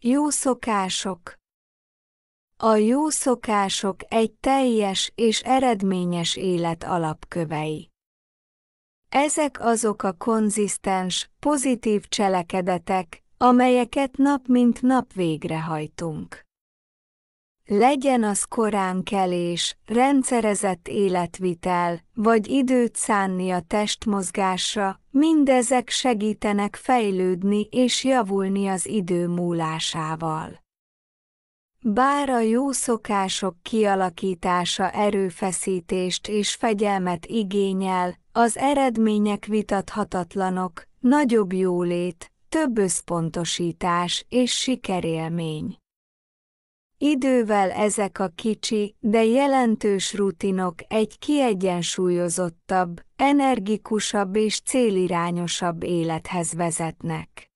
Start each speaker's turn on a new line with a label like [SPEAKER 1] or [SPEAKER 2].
[SPEAKER 1] Jó szokások A jó szokások egy teljes és eredményes élet alapkövei. Ezek azok a konzisztens, pozitív cselekedetek, amelyeket nap mint nap végrehajtunk. Legyen az korán kelés, rendszerezett életvitel, vagy időt szánni a testmozgásra, mindezek segítenek fejlődni és javulni az idő múlásával. Bár a jó szokások kialakítása erőfeszítést és fegyelmet igényel, az eredmények vitathatatlanok, nagyobb jólét, több összpontosítás és sikerélmény. Idővel ezek a kicsi, de jelentős rutinok egy kiegyensúlyozottabb, energikusabb és célirányosabb élethez vezetnek.